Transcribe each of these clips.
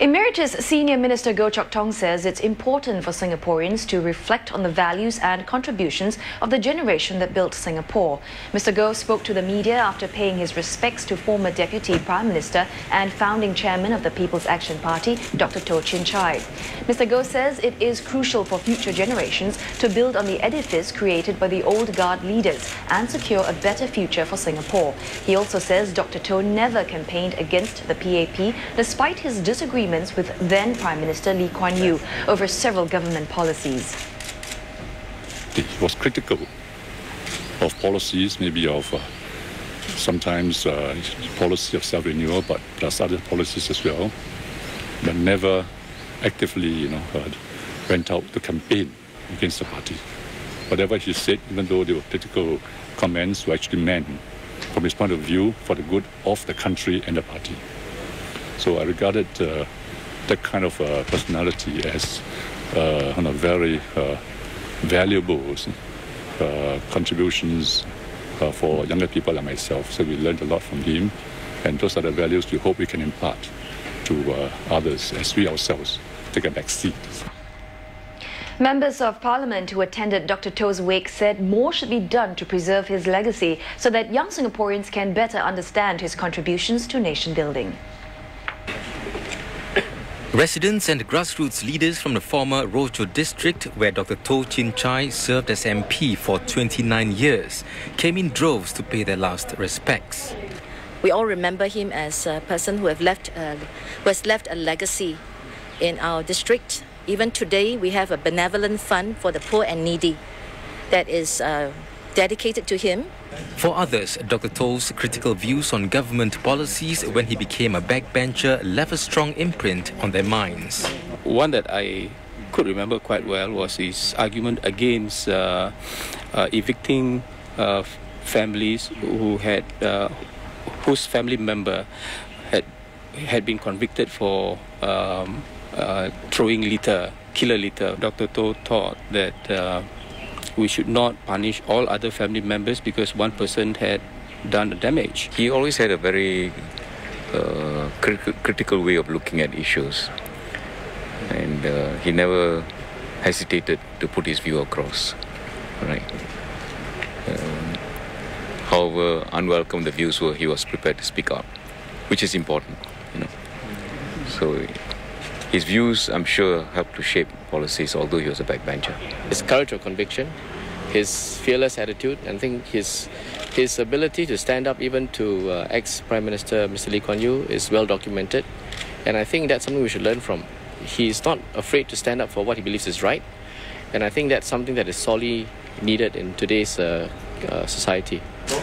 Emeritus Senior Minister Goh Chok Tong says it's important for Singaporeans to reflect on the values and contributions of the generation that built Singapore. Mr. Goh spoke to the media after paying his respects to former Deputy Prime Minister and founding chairman of the People's Action Party, Dr. Toh Chin Chye. Mr. Goh says it is crucial for future generations to build on the edifice created by the old guard leaders and secure a better future for Singapore. He also says Dr. Toh never campaigned against the PAP despite his disagreement agreements with then Prime Minister Lee Kuan Yew over several government policies. He was critical of policies, maybe of uh, sometimes uh, policy of self-renewal, but plus other policies as well, but never actively, you know, uh, went out to campaign against the party. Whatever he said, even though they were critical comments, were actually meant from his point of view for the good of the country and the party. So I regarded uh, that kind of uh, personality as uh, know, very uh, valuable uh, contributions uh, for younger people like myself. So we learned a lot from him, and those are the values we hope we can impart to others as we ourselves take a back seat. Members of Parliament who attended Dr. Toh's wake said more should be done to preserve his legacy so that young Singaporeans can better understand his contributions to nation building. Residents and grassroots leaders from the former Rochor district, where Dr. Toh Chin Chye served as MP for 29 years, came in droves to pay their last respects. We all remember him as a person who, have left, uh, who has left a legacy in our district. Even today, we have a benevolent fund for the poor and needy that is uh, dedicated to him. For others, Dr. Toh's critical views on government policies when he became a backbencher left a strong imprint on their minds. One that I could remember quite well was his argument against uh, uh, evicting uh, families who had uh, whose family member had had been convicted for um, uh, throwing litter, killer litter. Dr. Toh thought that uh, we should not punish all other family members because one person had done the damage. He always had a very uh, crit- critical way of looking at issues, and uh, he never hesitated to put his view across. Right. Um, however unwelcome the views were, he was prepared to speak out, which is important, you know. So his views, I'm sure, helped to shape policies, although he was a backbencher. His courage of conviction, his fearless attitude, and I think his his ability to stand up even to uh, ex-Prime Minister Mr. Lee Kuan Yew is well documented, and I think that's something we should learn from. He's not afraid to stand up for what he believes is right, and I think that's something that is sorely needed in today's uh, uh, society.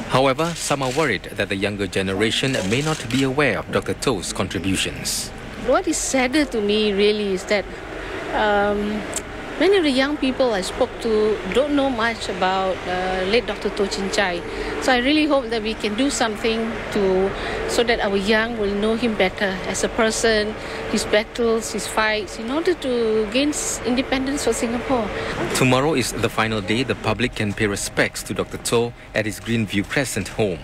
However, some are worried that the younger generation may not be aware of Dr. Toh's contributions what is sadder to me really is that um, many of the young people I spoke to don't know much about uh, late Dr. Toh Chin Chye. So I really hope that we can do something to so that our young will know him better as a person, his battles, his fights, in order to gain independence for Singapore. Tomorrow is the final day the public can pay respects to Dr. Toh at his Greenview Crescent home.